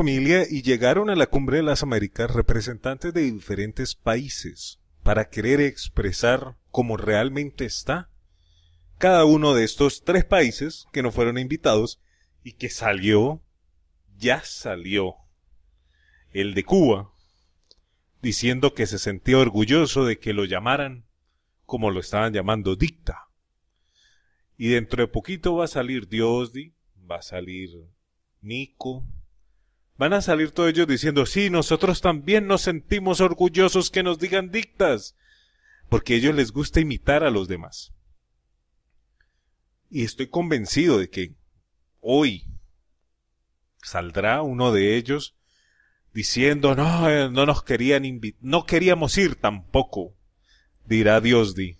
familia y llegaron a la cumbre de las Américas representantes de diferentes países para querer expresar cómo realmente está cada uno de estos tres países que no fueron invitados y que salió, ya salió, el de Cuba, diciendo que se sentía orgulloso de que lo llamaran como lo estaban llamando dicta. Y dentro de poquito va a salir Diosdi, va a salir Nico, van a salir todos ellos diciendo, sí, nosotros también nos sentimos orgullosos que nos digan dictas, porque a ellos les gusta imitar a los demás. Y estoy convencido de que hoy saldrá uno de ellos diciendo, no, eh, no nos querían invitar, no queríamos ir tampoco, dirá Dios di.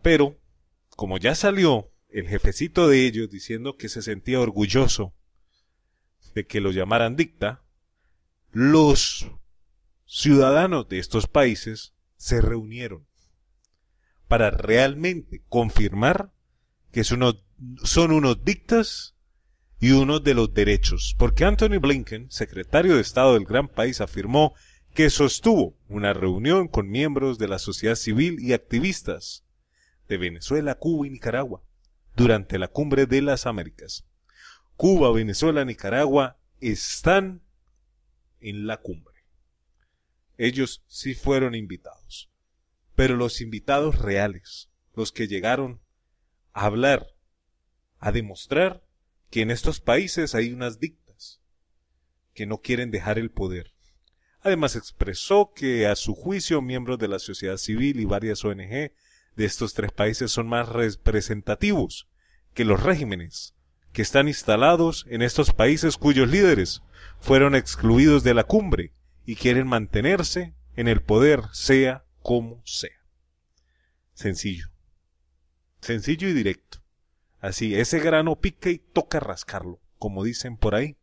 Pero, como ya salió el jefecito de ellos diciendo que se sentía orgulloso de que lo llamaran dicta, los ciudadanos de estos países se reunieron para realmente confirmar que son unos, son unos dictas y uno de los derechos, porque Anthony Blinken, secretario de Estado del gran país, afirmó que sostuvo una reunión con miembros de la sociedad civil y activistas de Venezuela, Cuba y Nicaragua durante la cumbre de las Américas. Cuba, Venezuela, Nicaragua están en la cumbre. Ellos sí fueron invitados, pero los invitados reales, los que llegaron a hablar, a demostrar que en estos países hay unas dictas que no quieren dejar el poder. Además expresó que a su juicio miembros de la sociedad civil y varias ONG de estos tres países son más representativos que los regímenes que están instalados en estos países cuyos líderes fueron excluidos de la cumbre y quieren mantenerse en el poder sea como sea. Sencillo. Sencillo y directo. Así, ese grano pica y toca rascarlo, como dicen por ahí.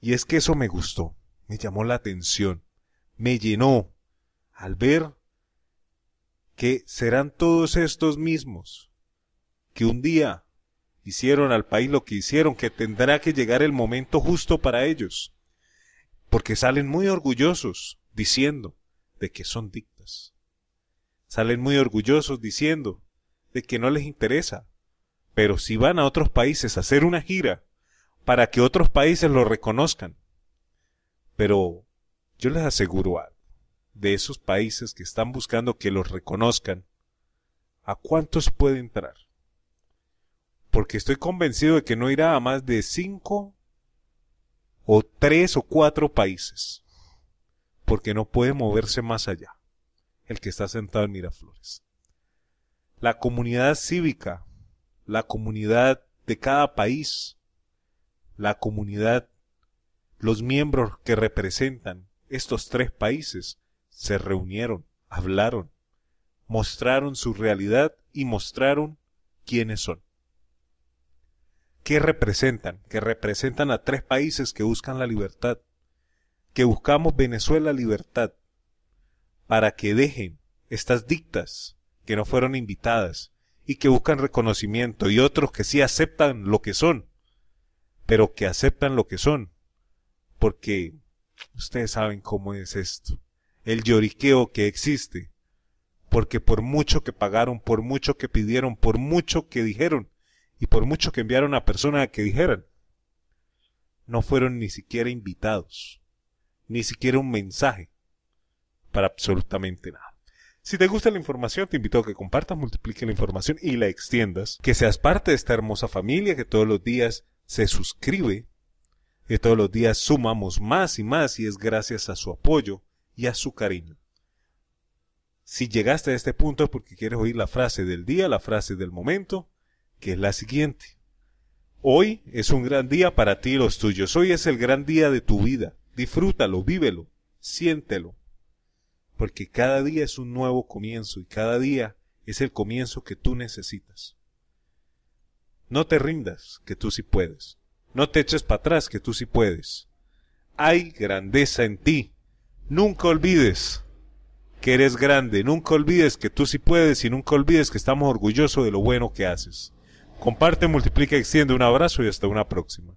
Y es que eso me gustó, me llamó la atención, me llenó al ver que serán todos estos mismos que un día hicieron al país lo que hicieron, que tendrá que llegar el momento justo para ellos, porque salen muy orgullosos diciendo de que son dictas. Salen muy orgullosos diciendo de que no les interesa. Pero si van a otros países a hacer una gira para que otros países lo reconozcan. Pero yo les aseguro algo, de esos países que están buscando que los reconozcan, ¿a cuántos puede entrar? Porque estoy convencido de que no irá a más de cinco o tres o cuatro países, porque no puede moverse más allá el que está sentado en Miraflores la comunidad cívica, la comunidad de cada país, la comunidad, los miembros que representan estos tres países se reunieron, hablaron, mostraron su realidad y mostraron quiénes son. ¿Qué representan? Que representan a tres países que buscan la libertad, que buscamos Venezuela libertad, para que dejen estas dictas que no fueron invitadas y que buscan reconocimiento y otros que sí aceptan lo que son, pero que aceptan lo que son, porque ustedes saben cómo es esto, el lloriqueo que existe, porque por mucho que pagaron, por mucho que pidieron, por mucho que dijeron y por mucho que enviaron a personas a que dijeran, no fueron ni siquiera invitados, ni siquiera un mensaje para absolutamente nada. Si te gusta la información, te invito a que compartas, multipliques la información y la extiendas, que seas parte de esta hermosa familia que todos los días se suscribe, que todos los días sumamos más y más y es gracias a su apoyo y a su cariño. Si llegaste a este punto es porque quieres oír la frase del día, la frase del momento, que es la siguiente. Hoy es un gran día para ti y los tuyos. Hoy es el gran día de tu vida. Disfrútalo, vívelo, siéntelo porque cada día es un nuevo comienzo y cada día es el comienzo que tú necesitas. No te rindas, que tú sí puedes. No te eches para atrás, que tú sí puedes. Hay grandeza en ti. Nunca olvides que eres grande. Nunca olvides que tú sí puedes y nunca olvides que estamos orgullosos de lo bueno que haces. Comparte, multiplica, extiende un abrazo y hasta una próxima.